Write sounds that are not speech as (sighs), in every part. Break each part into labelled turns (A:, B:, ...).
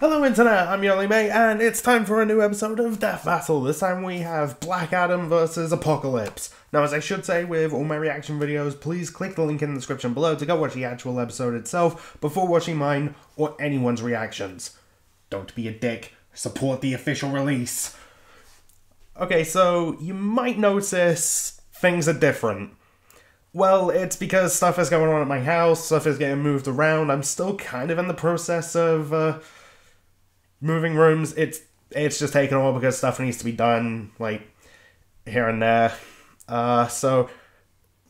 A: Hello Internet, I'm Yoli May, and it's time for a new episode of Death Battle. This time we have Black Adam versus Apocalypse. Now as I should say with all my reaction videos, please click the link in the description below to go watch the actual episode itself before watching mine or anyone's reactions. Don't be a dick, support the official release. Okay, so you might notice things are different. Well, it's because stuff is going on at my house, stuff is getting moved around. I'm still kind of in the process of uh, moving rooms. It's it's just taking a while because stuff needs to be done, like here and there. Uh, so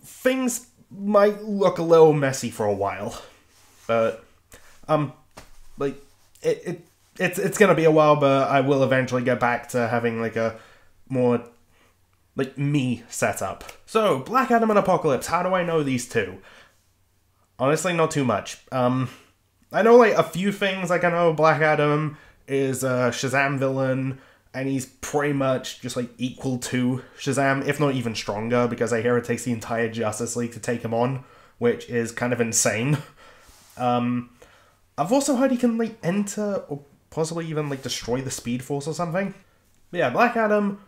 A: things might look a little messy for a while, but um, like it, it it's it's gonna be a while, but I will eventually get back to having like a more like me setup. So Black Adam and Apocalypse. How do I know these two? Honestly, not too much. Um, I know like a few things. Like I know Black Adam is a Shazam villain, and he's pretty much just like equal to Shazam, if not even stronger, because I hear it takes the entire Justice League to take him on, which is kind of insane. (laughs) Um, I've also heard he can like enter or possibly even like destroy the Speed Force or something. But yeah, Black Adam,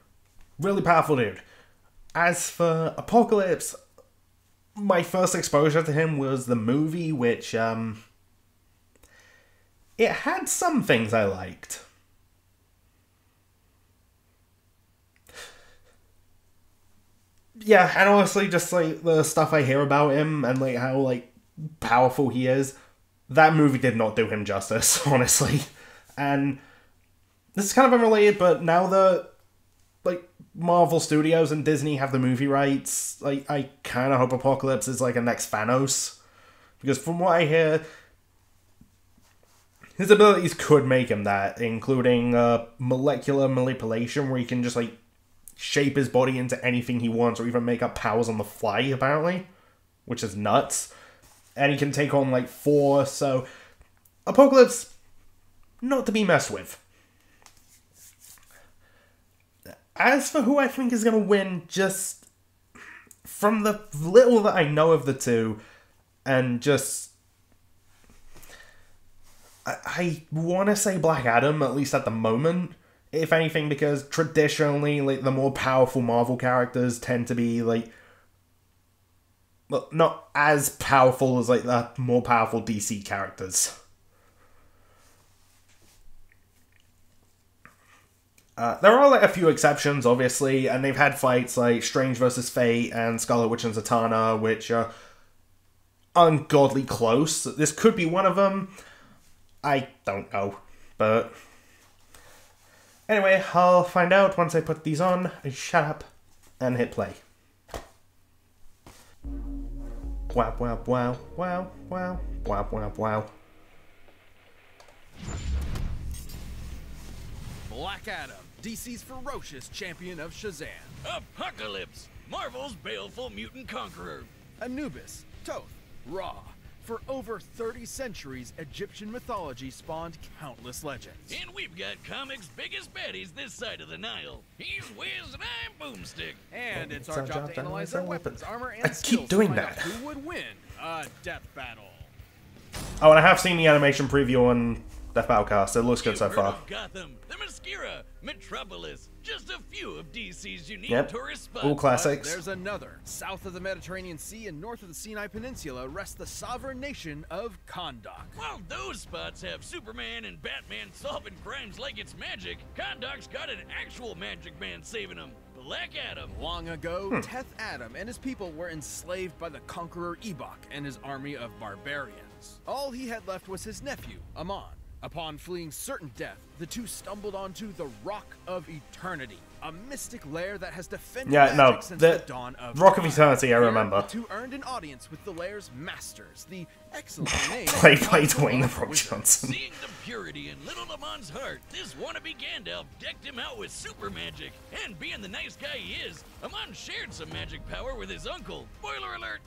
A: really powerful dude. As for Apocalypse, my first exposure to him was the movie, which um, it had some things I liked. Yeah, and honestly, just like the stuff I hear about him and like how like powerful he is, that movie did not do him justice, (laughs) honestly. And this is kind of unrelated, but now that like Marvel Studios and Disney have the movie rights, like I kind of hope Apocalypse is like a next Thanos, because from what I hear, his abilities could make him that, including uh, molecular manipulation, where he can just like shape his body into anything he wants, or even make up powers on the fly, apparently, which is nuts. And he can take on like four, so Apocalypse, not to be messed with. As for who I think is going to win, just from the little that I know of the two, and just I, I want to say Black Adam, at least at the moment. If anything, because traditionally, like the more powerful Marvel characters tend to be like, not as powerful as like the more powerful DC characters. Uh, there are like a few exceptions, obviously, and they've had fights like Strange versus Fate and Scarlet Witch and Zatanna, which are ungodly close. This could be one of them. I don't know. But anyway, I'll find out once I put these on, shut up, and hit play. Wow, wow, wow, wow, wow, wow, wow, wow.
B: Black Adam, DC's ferocious champion of Shazam.
C: Apocalypse, Marvel's baleful mutant conqueror.
B: Anubis, Toth, Ra, for over 30 centuries, Egyptian mythology spawned countless legends.
C: And we've got comics' biggest baddies this side of the Nile. He's Wiz and I'm Boomstick.
B: And it's our job to analyze their weapons, armor, (laughs) and
A: I
B: skills
A: keep doing that.
B: who would win a death battle.
A: Oh, and I have seen the animation preview on Death Battlecast. It looks good so far.
C: Gotham, Themyscira, Metropolis, just a few of DC's unique
A: Yep.
C: tourist spots.
A: All
B: But
A: classics.
B: there's another. South of the Mediterranean Sea and north of the Sinai Peninsula rests the sovereign nation of Kahndaq.
C: While those spots have Superman and Batman solving crimes like it's magic, Kahndaq's got an actual magic man saving them. Black Adam.
B: Long ago,
A: Hmm.
B: Teth Adam and his people were enslaved by the conqueror Ebok and his army of barbarians. All he had left was his nephew, Amon. Upon fleeing certain death, the two stumbled onto the Rock of Eternity, a mystic lair that has defended
A: Yeah,
B: magic
A: no,
B: since
A: the
B: the, dawn of
A: Rock of. Eternity, I remember.
B: The two earned an audience with the lair's masters, the excellent (laughs) named
A: Played by
B: Council
A: Dwayne
B: of
A: The Rock Johnson.
C: Seeing the purity in Little Amon's heart, this wannabe Gandalf decked him out with super magic. And being the nice guy he is, Amon shared some magic power with his uncle. Spoiler alert,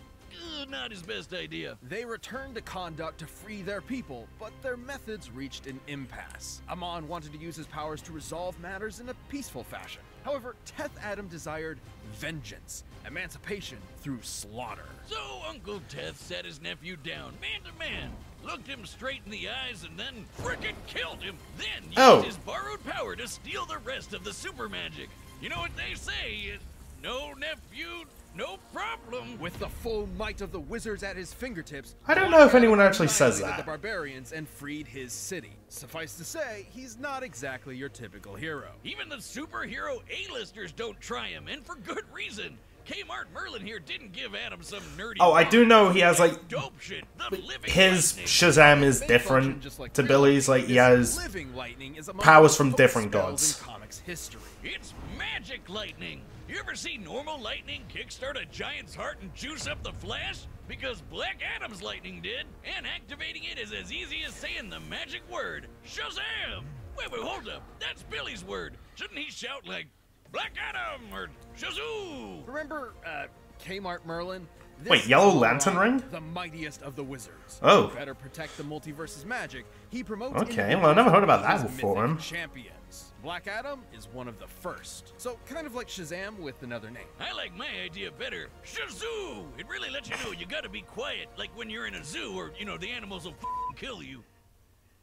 C: uh, not his best idea.
B: They returned to Kahndaq to free their people, but their methods reached an impasse. Amon wanted to use his powers to resolve matters in a peaceful fashion. However, Teth Adam desired vengeance, emancipation through slaughter.
C: So Uncle Teth sat his nephew down, man to man. looked him straight in the eyes, and then frickin' killed him. Then used
A: Oh.
C: his borrowed power to steal the rest of the super magic. You know what they say? uh, No nephew, no problem.
B: With the full might of the wizards at his fingertips,
A: I don't know if anyone actually says
B: annihilated
A: that.
B: The barbarians and freed his city. Suffice to say, he's not exactly your typical hero.
C: Even the superhero A-listers don't try him, and for good reason. Kmart Merlin here didn't give Adam some nerdy.
A: Oh, I do know he has, like,
C: dope shit. The living
A: His. Shazam is different
B: just like
A: to Billy's. Like, he has.
B: Living lightning is
A: powers from different gods.
B: comics history.
C: It's magic lightning. You ever see normal lightning kickstart a giant's heart and juice up the Flash? Because Black Adam's lightning did, and activating it is as easy as saying the magic word, Shazam! Wait, wait, hold up. That's Billy's word. Shouldn't he shout like, Black Adam or Shazoo?
B: Remember, uh, Kmart Merlin? This
A: Wait, Yellow Lantern Ring?
B: The mightiest of the wizards.
A: Oh.
B: To better protect the multiverse's magic, he promotes.
A: Okay, well, I never heard about that before.
B: mythic Champions. Black Adam is one of the first. So, kind of like Shazam with another name.
C: I like my idea better. Shazoo! It really lets you know you gotta be quiet, like when you're in a zoo or, you know, the animals will f***ing kill you.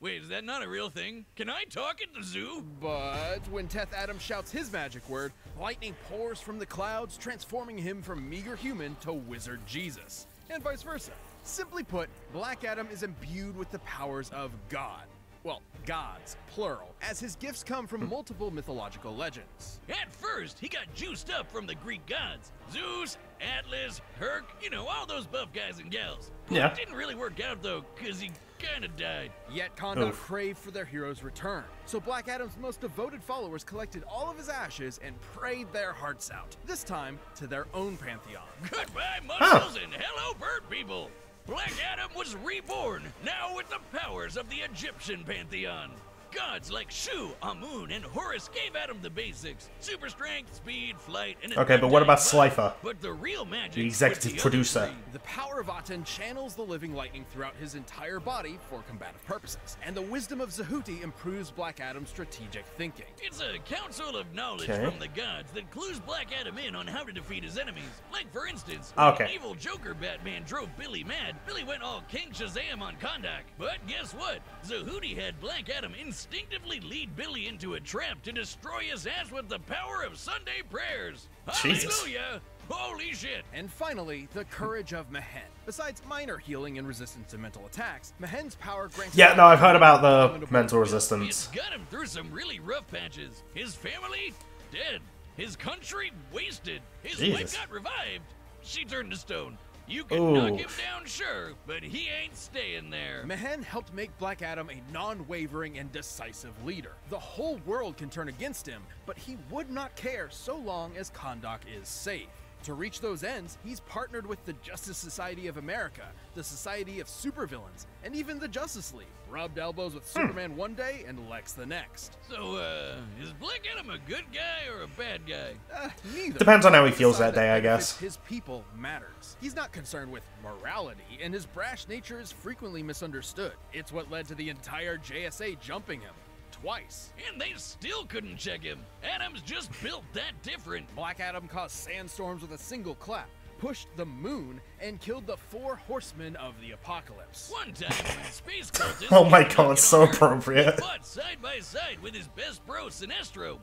C: Wait, is that not a real thing? Can I talk at the zoo?
B: But when Teth Adam shouts his magic word, lightning pours from the clouds, transforming him from meager human to wizard Jesus, and vice versa. Simply put, Black Adam is imbued with the powers of God. Well, gods, plural, as his gifts come from multiple mythological legends.
C: At first, he got juiced up from the Greek gods Zeus, Atlas, Herc, you know, all those buff guys and gals. But
A: Yeah.
C: It didn't really work out, though, because he kinda died.
B: Yet Kahndaq
A: Oof.
B: craved for their hero's return. So Black Adam's most devoted followers collected all of his ashes and prayed their hearts out. This time to their own pantheon. (laughs)
C: Goodbye, muscles, and hello, bird people! Black Adam was reborn, now with the powers of the Egyptian pantheon. Gods like Shu, Amun, and Horus gave Adam the basics super strength, speed, flight, and.
A: Okay, but what about Slifer?
C: But the real magic.
A: The executive
C: the
A: producer.
C: three.
B: The power of Aten channels the living lightning throughout his entire body for combative purposes, and the wisdom of Zehuti improves Black Adam's strategic thinking.
C: It's a council of knowledge
A: Okay.
C: from the gods that clues Black Adam in on how to defeat his enemies. Like, for instance,
A: Okay.
C: when evil Joker Batman drove Billy mad, Billy went all King Shazam on Kahndaq. But guess what? Zehuti had Black Adam instinctively lead Billy into a trap to destroy his ass with the power of Sunday prayers.
A: Jesus.
C: Hallelujah! Holy shit!
B: And finally, the courage of Mehen. Besides minor healing and resistance to mental attacks, Mehen's power grants.
A: Yeah, no, I've heard about the mental resistance.
C: It's got him through some really rough patches. His family, dead. His country, wasted. His
A: Jesus.
C: wife got revived. She turned to stone. You can
A: Ooh.
C: knock him down, sure, but he ain't staying there.
B: Mehen helped make Black Adam a non wavering and decisive leader. The whole world can turn against him, but he would not care so long as Kahndaq is safe. To reach those ends, he's partnered with the Justice Society of America, the Society of Supervillains, and even the Justice League. Rubbed elbows with Superman one day and Lex the next.
C: So, uh, is Black Adam a good guy or a bad guy?
B: Uh, neither.
A: Depends on how he feels that day, I guess.
B: His people matters. He's not concerned with morality, and his brash nature is frequently misunderstood. It's what led to the entire JSA jumping him. Twice.
C: And they still couldn't check him. Adam's just built that different.
B: Black Adam caused sandstorms with a single clap, pushed the moon, and killed the four horsemen of the apocalypse.
C: One time when (laughs) Space Cultist
A: Oh my God,
C: knocking
A: so
C: on Earth,
A: appropriate.
C: He fought side by side with his best bro, Sinestro.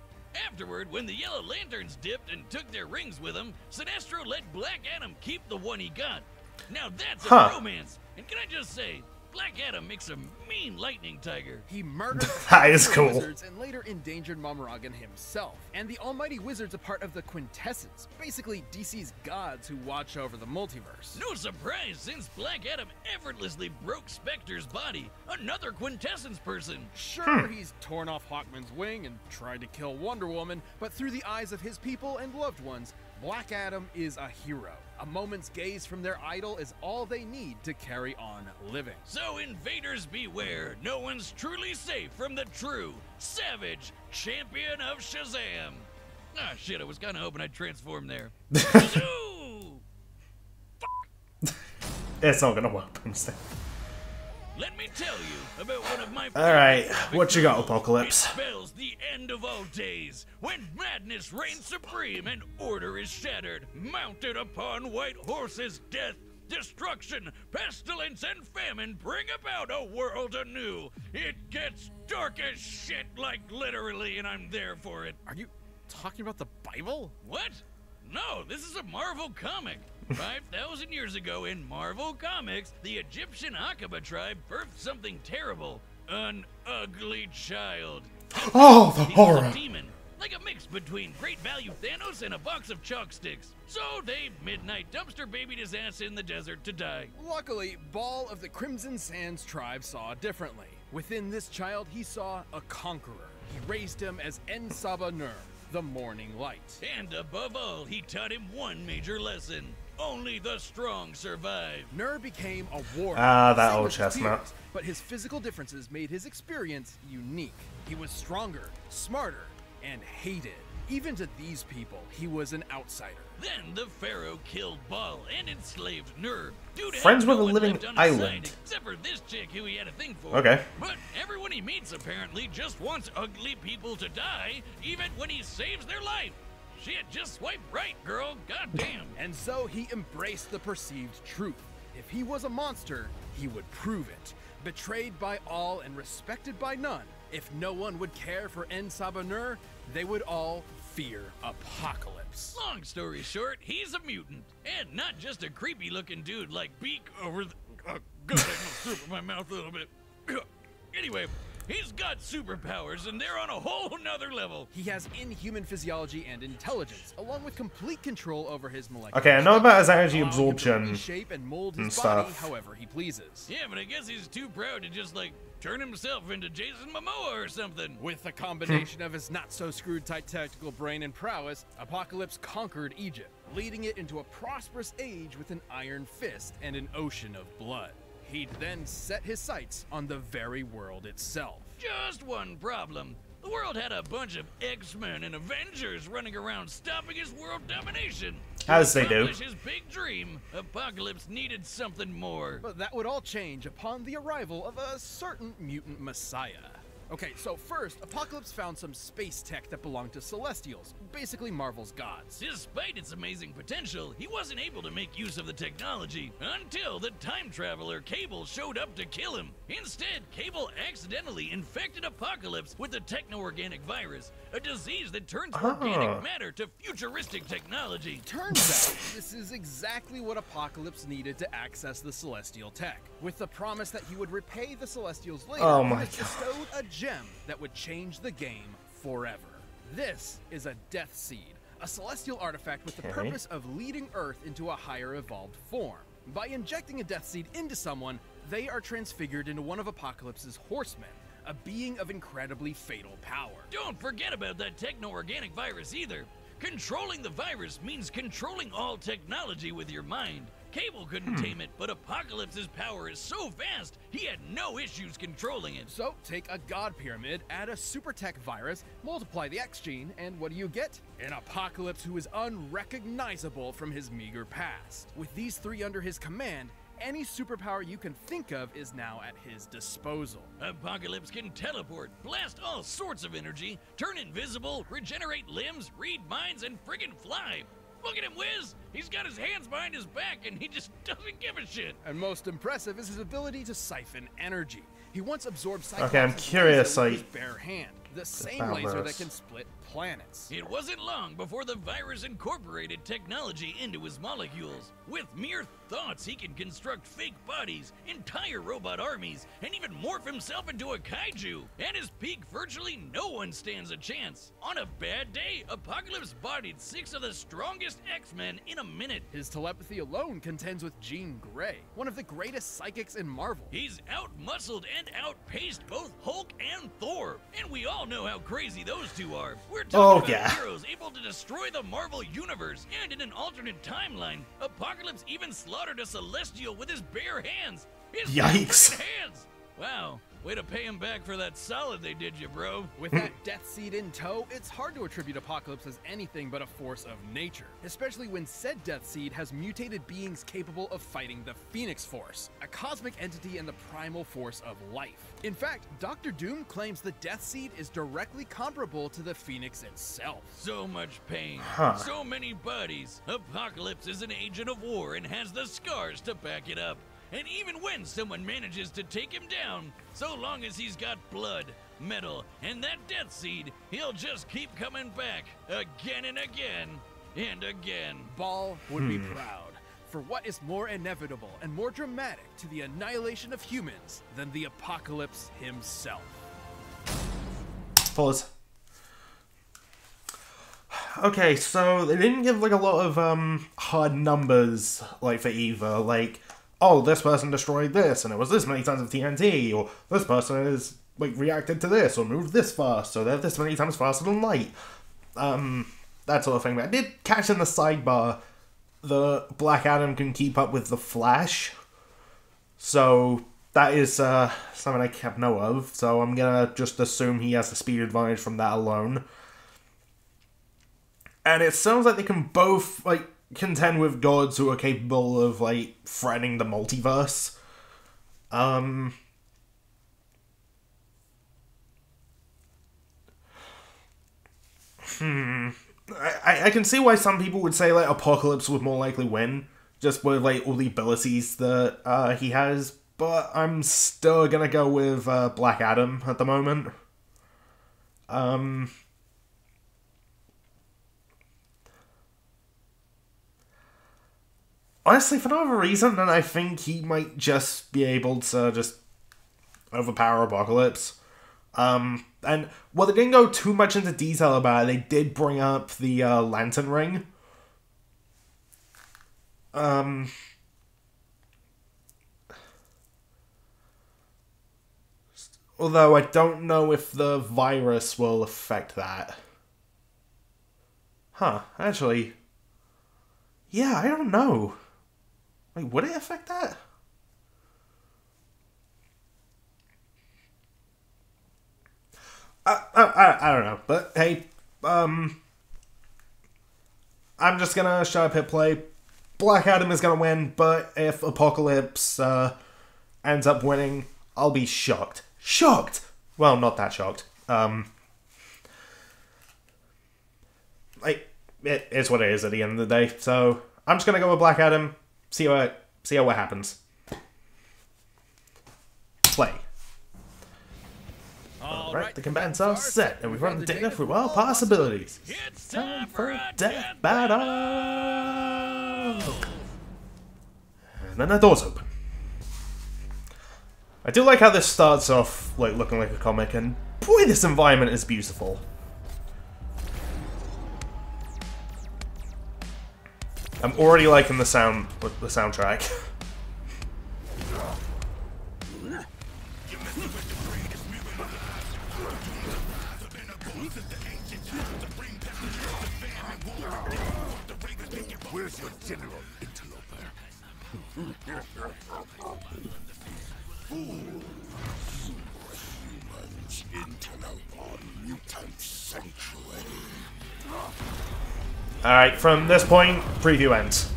C: Afterward, when the Yellow Lanterns dipped and took their rings with them, Sinestro let Black Adam keep the one he got. Now that's a
A: Huh.
C: romance. And can I just say, Black Adam makes a mean lightning tiger.
B: He murdered (laughs)
A: That is
B: the
A: cool.
B: wizards and later endangered Mamaragan himself. And the Almighty Wizard's a part of the Quintessence, basically DC's gods who watch over the multiverse.
C: No surprise, since Black Adam effortlessly broke Spectre's body, another quintessence person.
B: Sure, hmm. he's torn off Hawkman's wing and tried to kill Wonder Woman, but through the eyes of his people and loved ones, Black Adam is a hero. A moment's gaze from their idol is all they need to carry on living.
C: So invaders beware, no one's truly safe from the true, savage champion of Shazam. Ah, shit, I was kinda hoping I'd transform there. Shazoo! (laughs)
A: It's not gonna work, instead.
C: Let me tell you about one of my
A: All right, what you got. Apocalypse?
C: It spells the end of all days, when madness reigns supreme and order is shattered. Mounted upon white horses, death destruction, pestilence, and famine bring about a world anew. It gets dark as shit, like literally, and I'm there for it.
B: Are you talking about the Bible?
C: What? No, this is a Marvel comic. 5,000 years ago in Marvel Comics, the Egyptian Akkaba tribe birthed something terrible an ugly child.
A: Oh, the
C: He was
A: horror.
C: a demon, like a mix between Great Value Thanos and a box of chalk sticks. So they midnight dumpster babied his ass in the desert to die.
B: Luckily, Baal of the Crimson Sands tribe saw differently. Within this child, he saw a conqueror. He raised him as En Sabah Nur, the morning light.
C: And above all, he taught him one major lesson. Only the strong survive.
B: Nur became a warrior.
A: Ah, that old chestnut.
B: peers, but his physical differences made his experience unique. He was stronger, smarter, and hated. Even to these people, he was an outsider.
C: Then the Pharaoh killed Baal and enslaved Nur. Dude
A: Friends with
C: no
A: a living
C: left on his
A: island.
C: except for this chick who he had a thing for.
A: Okay.
C: But everyone he meets apparently just wants ugly people to die, even when he saves their life. Shit, just swipe right, girl. Goddamn. (laughs)
B: And so he embraced the perceived truth. If he was a monster, he would prove it. Betrayed by all and respected by none, if no one would care for En Sabah Nur, they would all fear apocalypse.
C: Long story short, he's a mutant, and not just a creepy looking dude like Beak over the. Uh, oh, God, I almost threw up in my mouth a little bit. (coughs) anyway, he's got superpowers, and they're on a whole nother level.
B: He has inhuman physiology and intelligence, along with complete control over his molecular
A: Okay, I know about his energy
B: allowing him to
A: absorption.
B: reshape and mold
A: and
B: his body
A: stuff.
B: however he pleases.
C: Yeah, but I guess he's too proud to just, like, turn himself into Jason Momoa or something.
B: With a combination of his not so screwed tight tactical brain and prowess, Apocalypse conquered Egypt, leading it into a prosperous age with an iron fist and an ocean of blood. He'd then set his sights on the very world itself.
C: Just one problem. The world had a bunch of X-Men and Avengers running around stopping his world domination.
A: As
C: To
A: they do.
C: accomplish his big dream, Apocalypse needed something more.
B: But that would all change upon the arrival of a certain mutant messiah. Okay, so first, Apocalypse found some space tech that belonged to Celestials, basically Marvel's gods.
C: Despite its amazing potential, he wasn't able to make use of the technology until the time traveler Cable showed up to kill him. Instead, Cable accidentally infected Apocalypse with the techno-organic virus, a disease that turns
A: Ah.
C: organic matter to futuristic technology.
B: Turns out, this is exactly what Apocalypse needed to access the Celestial tech, with the promise that he would repay the Celestials later
A: Oh my
B: it bestowed a gem that would change the game forever. This is a Death Seed, a celestial artifact with the purpose of leading Earth into a higher evolved form. By injecting a Death Seed into someone, they are transfigured into one of Apocalypse's horsemen, a being of incredibly fatal power.
C: Don't forget about that techno-organic virus either. Controlling the virus means controlling all technology with your mind. Cable couldn't hmm. tame it, but Apocalypse's power is so vast, he had no issues controlling it.
B: So, take a god pyramid, add a super tech virus, multiply the X gene, and what do you get? An apocalypse who is unrecognizable from his meager past. With these three under his command, any superpower you can think of is now at his disposal.
C: Apocalypse can teleport, blast all sorts of energy, turn invisible, regenerate limbs, read minds, and friggin' fly. Look at him whiz! He's got his hands behind his back and he just (laughs) doesn't give a shit.
B: And most impressive is his ability to siphon energy. He once absorbed Cyclops'
A: Okay, I'm curious,
B: laser with his
A: like-
B: bare hand, the same laser that can split planets.
C: It wasn't long before the virus incorporated technology into his molecules. With mere thoughts, he can construct fake bodies, entire robot armies, and even morph himself into a kaiju. At his peak, virtually no one stands a chance. On a bad day, Apocalypse bodied six of the strongest X-Men in a minute.
B: His telepathy alone contends with Jean Grey, one of the greatest psychics in Marvel.
C: He's out-muscled and outpaced both Hulk and Thor. And we all know how crazy those two are. We're talking
A: Oh,
C: about
A: yeah.
C: heroes able to destroy the Marvel Universe. And in an alternate timeline, Apocalypse even slaughtered a Celestial with his bare hands. His
A: Yikes.
C: hands! Wow, Way to pay him back for that solid they did you, bro.
B: With that Death Seed in tow, it's hard to attribute Apocalypse as anything but a force of nature, especially when said Death Seed has mutated beings capable of fighting the Phoenix Force, a cosmic entity and the primal force of life. In fact, Doctor Doom claims the Death Seed is directly comparable to the Phoenix itself.
C: So much pain,
A: Huh.
C: so many bodies. Apocalypse is an agent of war and has the scars to back it up. And even when someone manages to take him down, so long as he's got blood, metal, and that death seed, he'll just keep coming back again and again and again.
B: Baal would be proud. For what is more inevitable and more dramatic to the annihilation of humans than the apocalypse himself?
A: Pause. Okay, so they didn't give like a lot of um hard numbers like for either. Like, oh, this person destroyed this, and it was this many tons of TNT, or this person is like reacted to this or moved this fast, so they're this many times faster than light. Um, that sort of thing. But I did catch in the sidebar the Black Adam can keep up with the Flash. So that is uh, something I kept know of. So I'm gonna just assume he has the speed advantage from that alone. And it sounds like they can both like contend with gods who are capable of like threatening the multiverse. Um. Hmm. I, I- I can see why some people would say like Apocalypse would more likely win, just with like all the abilities that uh, he has. But I'm still gonna go with uh, Black Adam at the moment. Um. Honestly, for no other reason than I think he might just be able to just overpower Apocalypse. Um, and well, they didn't go too much into detail about it. They did bring up the uh, lantern ring. Um, although I don't know if the virus will affect that. Huh? Actually, yeah, I don't know. Like, would it affect that? I, I, I, don't know, but hey, um, I'm just gonna show up hit play. Black Adam is gonna win, but if Apocalypse uh, ends up winning, I'll be shocked. Shocked. Well, not that shocked. Um, like it is what it is at the end of the day. So I'm just gonna go with Black Adam. See what see how what happens. Play.
B: All
A: Alright, the combatants are set, and we've run the data through all possibilities.
C: It's
A: Time for a death battle! And then the doors open. I do like how this starts off like looking like a comic, and boy, this environment is beautiful. I'm already liking the sound, the soundtrack.
D: Where's your general, interloper? Interloper on mutant
A: Alright, from this point, preview ends.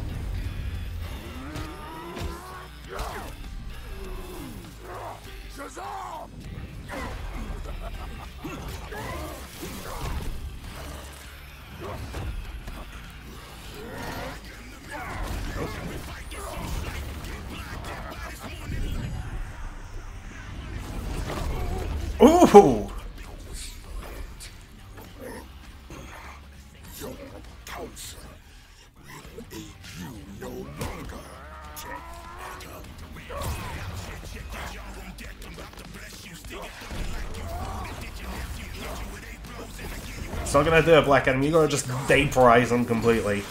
A: Gonna do it, Black Adam. You gotta just vaporize them completely.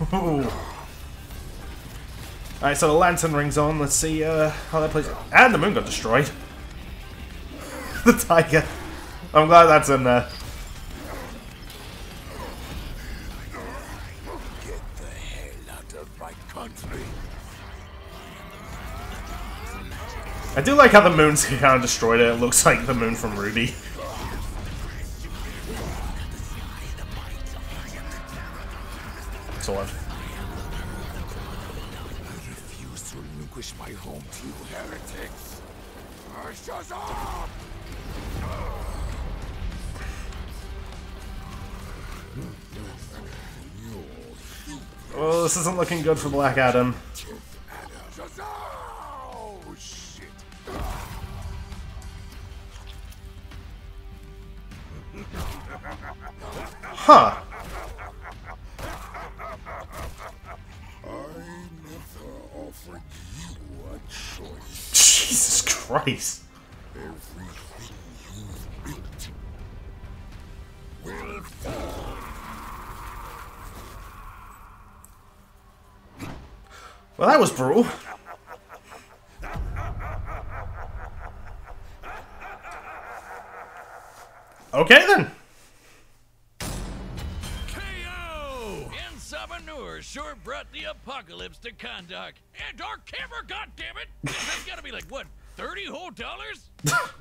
A: (laughs) Alright, so the lantern ring's on. Let's see uh, how that plays. And the moon got destroyed. (laughs) the tiger. I'm glad that's in there. Like how the moon's kind of destroyed it. It looks like the moon from
D: RWBY. Shazam!
A: Well, this isn't looking good for Black Adam.
D: Oh, shit.
A: Huh.
D: I never offered you a choice.
A: Jesus Christ.
D: Everything you've built will fall.
A: Well, that was brutal. Okay then.
C: KO! En Sabah Nur sure brought the apocalypse to Kahndaq. And our camera, goddammit! That's gotta be like, what, 30 whole dollars?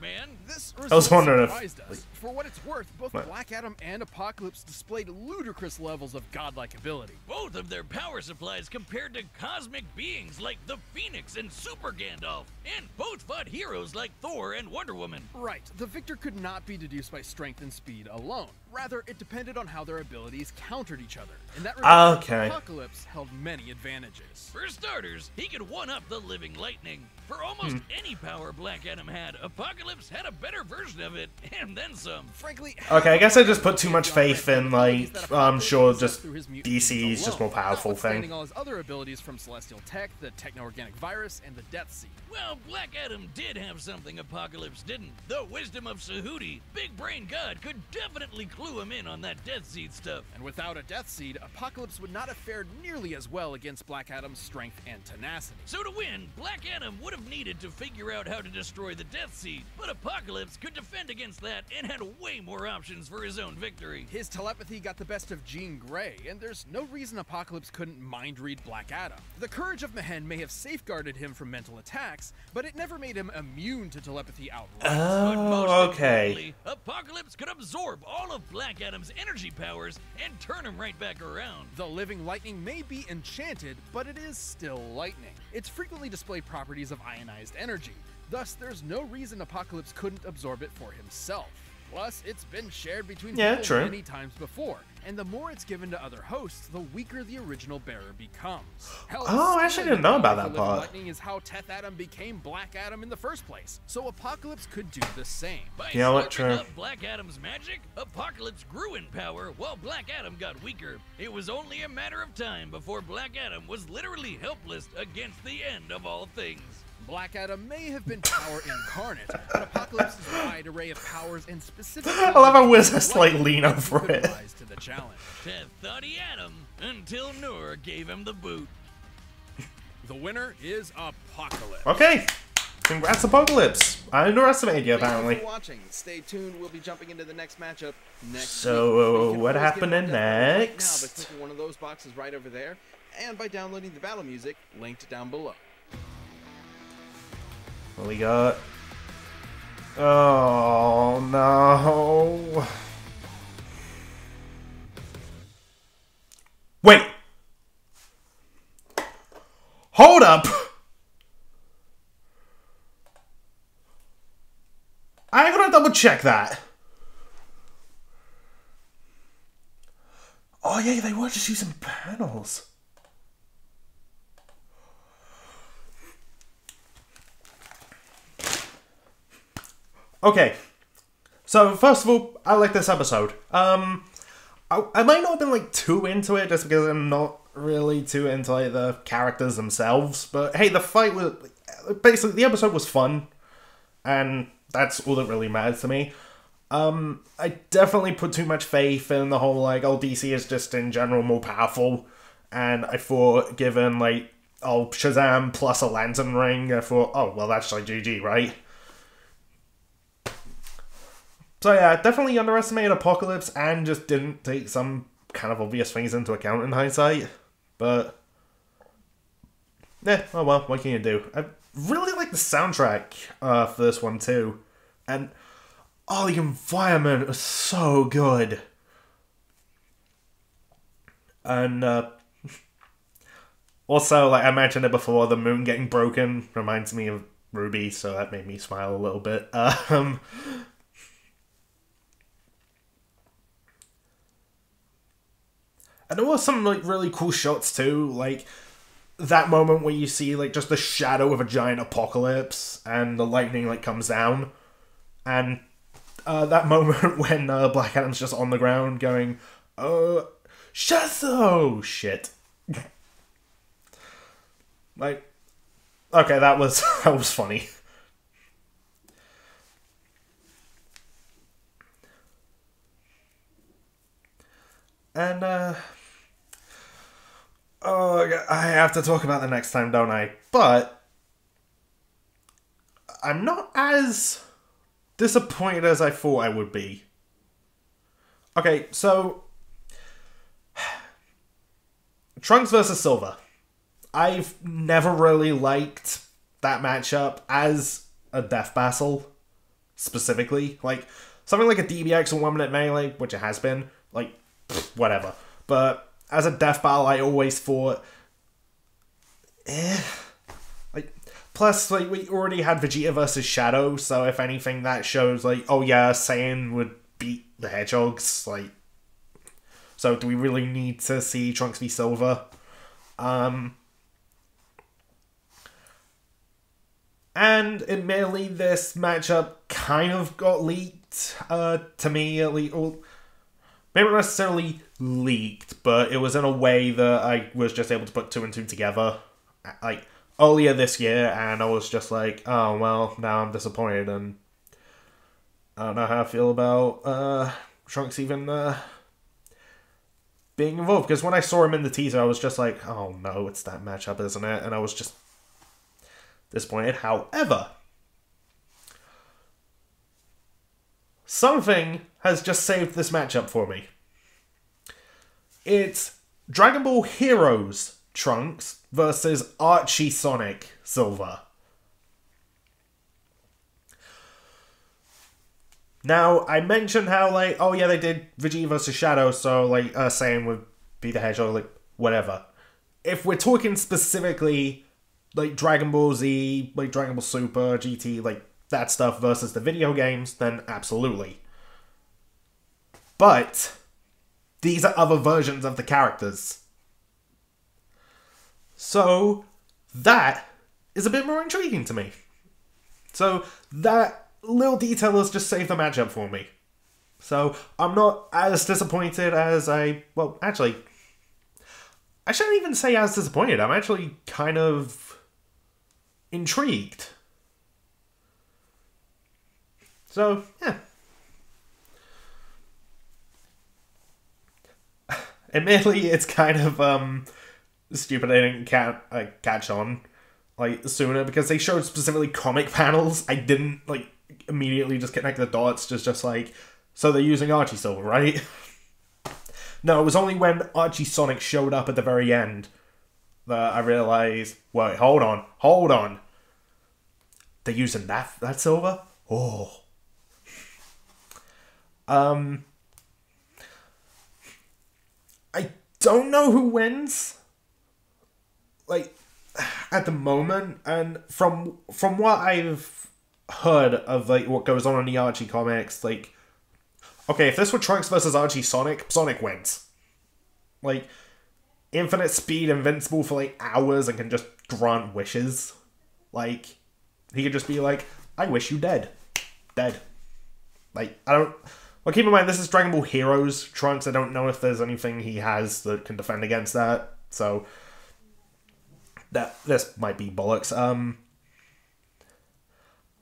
C: Man,
B: This (laughs)
A: was wondering if-
B: surprised us. For what it's worth, both
A: What?
B: Black Adam and Apocalypse displayed ludicrous levels of godlike ability.
C: both of their power supplies compared to cosmic beings like the Phoenix and Super Gandalf. And both fought heroes like Thor and Wonder Woman.
B: Right, the victor could not be deduced by strength and speed alone. Rather, it depended on how their abilities countered each other. In that regard,
A: Okay.
B: Apocalypse held many advantages.
C: For starters, he could one up the living lightning. For almost hmm. any power Black Adam had, Apocalypse had a better version of it, (laughs) and then some.
B: Frankly,
A: Okay, I guess I just put too much faith in, like, I'm sure just DC is just more powerful thing.
B: All his other abilities from Celestial Tech, the Techno-Organic Virus, and the Death Seed.
C: Well, Black Adam did have something Apocalypse didn't. The wisdom of Zehuti, Big Brain God, could definitely clue him in on that Death Seed stuff.
B: And without a Death Seed, Apocalypse would not have fared nearly as well against Black Adam's strength and tenacity.
C: So to win, Black Adam would have needed to figure out how to destroy the Death Seed, but Apocalypse could defend against that and had way more options for his own victory.
B: His telepathy got the best of Jean Grey, and there's no reason Apocalypse couldn't mind read Black Adam. The courage of Mehen may have safeguarded him from mental attacks, but it never made him immune to telepathy outright.
C: Oh, but most
A: Oh, okay.
C: Apocalypse could absorb all of Black Adam's energy powers and turn him right back around.
B: The living lightning may be enchanted, but it is still lightning. It's frequently displayed properties of ionized energy. Thus, there's no reason Apocalypse couldn't absorb it for himself. Plus, it's been shared between
A: Yeah,
B: people
A: true.
B: many times before, and the more it's given to other hosts, the weaker the original bearer becomes. (gasps) Hell,
A: Oh, I actually
B: stealing
A: didn't know about that part.
B: Lightning is how Teth Adam became Black Adam in the first place, so Apocalypse could do the same.
C: By
A: You know what, true.
C: up Black Adam's magic, Apocalypse grew in power while Black Adam got weaker. It was only a matter of time before Black Adam was literally helpless against the end of all things.
B: Black Adam may have been power incarnate, but Apocalypse's wide array of powers and specific. (laughs)
A: I love how Wiz has to, like,
B: Lightning
A: lean over
B: could
A: it.
B: rise to the challenge.
C: Teth thought he had him until Nur gave him the boot.
B: The winner is Apocalypse.
A: Okay. Congrats, Apocalypse. I underestimated you, apparently.
E: for watching. Stay tuned. We'll be jumping into the next matchup next
A: So,
E: week. You
A: what
E: happened get
A: happening
E: right
A: next?
E: Now by clicking one of those boxes right over there, and by downloading the battle music linked down below.
A: What we got? Oh, no. Wait. Hold up. I gotta double check that. Oh yeah, they were just using panels. Okay. So first of all, I like this episode. Um, I, I might not have been like too into it just because I'm not really too into like the characters themselves. But hey, the fight was basically the episode was fun, and that's all that really matters to me. Um, I definitely put too much faith in the whole like, oh, DC is just in general more powerful, and I thought given like, oh, Shazam plus a lantern ring, I thought, oh, well, that's like GG, right? So yeah, definitely underestimated Apocalypse and just didn't take some kind of obvious things into account in hindsight. But yeah, oh well, what can you do? I really like the soundtrack uh, for this one too, and oh, the environment is so good. And uh, (laughs) also, like I mentioned it before, the moon getting broken reminds me of RWBY, so that made me smile a little bit. (laughs) Um, and there were some like really cool shots too, like that moment where you see like just the shadow of a giant apocalypse and the lightning like comes down, and uh, that (laughs) moment when uh, Black Adam's just on the ground going, "Uh, Shazo, shit." (laughs) like, okay, that was (laughs) that was funny. And uh Oh, I have to talk about the next time, don't I? But I'm not as disappointed as I thought I would be. Okay, so (sighs) Trunks versus Silver. I've never really liked that matchup as a death battle specifically. Like something like a DBX or one minute melee, which it has been, like whatever. But as a death battle, I always thought, eh. Like, plus, like we already had Vegeta versus Shadow, so if anything, that shows like, oh yeah, Saiyan would beat the Hedgehogs. Like, so do we really need to see Trunks be Silver? Um. And admittedly, this matchup kind of got leaked uh, to me at least. Well, maybe not necessarily leaked, but it was in a way that I was just able to put two and two together, like earlier this year, and I was just like, oh well, now I'm disappointed, and I don't know how I feel about uh, Trunks even uh, being involved. Because when I saw him in the teaser, I was just like, oh no, it's that matchup, isn't it? And I was just disappointed. However, something has just saved this matchup for me. It's Dragon Ball Heroes Trunks versus Archie Sonic Silver. Now, I mentioned how, like, oh yeah, they did Vegeta versus Shadow, so, like, uh, Saiyan would be the Hedgehog, like, whatever. If we're talking specifically, like, Dragon Ball Z, like, Dragon Ball Super, GT, like, that stuff versus the video games, then absolutely. But these are other versions of the characters. So that is a bit more intriguing to me. So that little detail has just saved the matchup for me. So I'm not as disappointed as I well actually I shouldn't even say as disappointed. I'm actually kind of intrigued. So, yeah. (laughs) Admittedly, it's kind of um stupid I didn't ca- catch on like sooner because they showed specifically comic (laughs) panels. I didn't like immediately just connect the dots. Just just like so they're using Archie Silver, right? (laughs) no, it was only when Archie Sonic showed up at the very end that I realized. Wait, hold on, hold on. They're using that that silver. Oh. Um. I don't know who wins. Like at the moment, and from from what I've heard of like what goes on in the Archie comics, like okay, if this were Trunks versus Archie Sonic, Sonic wins. Like infinite speed, invincible for like hours, and can just grant wishes. Like he could just be like, "I wish you dead, dead." Like I don't. Well, keep in mind this is Dragon Ball Heroes Trunks. I don't know if there's anything he has that can defend against that. So that this might be bollocks. Um,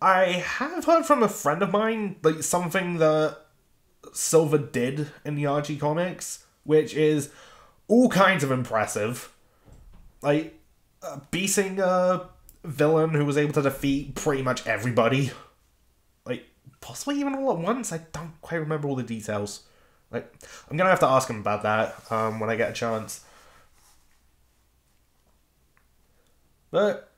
A: I have heard from a friend of mine like something that Silver did in the Archie comics, which is all kinds of impressive. Like uh, beating a villain who was able to defeat pretty much everybody. Possibly even all at once. I don't quite remember all the details. Like, I'm gonna have to ask him about that um, when I get a chance. But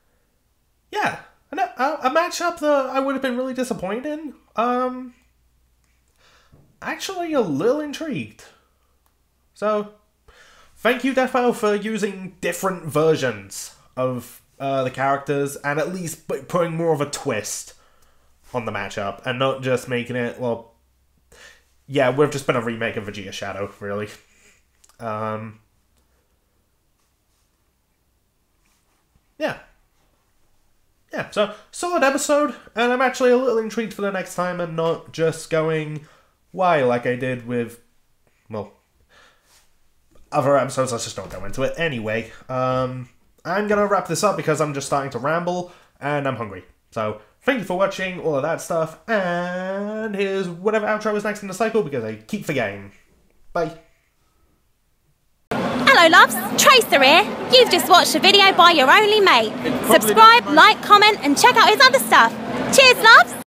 A: yeah, a, a matchup that I would have been really disappointed in. Um, actually, a little intrigued. So, thank you, Death for using different versions of uh, the characters and at least putting more of a twist on the matchup and not just making it well. Yeah, we've just been a remake of Vegeta Shadow, really. Um, yeah. Yeah, so solid episode, and I'm actually a little intrigued for the next time and not just going, why, like I did with, well, other episodes, let's just don't go into it. Anyway, um, I'm gonna wrap this up because I'm just starting to ramble, and I'm hungry. So, thank you for watching, all of that stuff, and here's whatever outro is next in the cycle because I keep forgetting. Bye.
F: Hello loves, Tracer here. You've just watched a video by your only mate. Subscribe, like, comment and check out his other stuff. Cheers loves!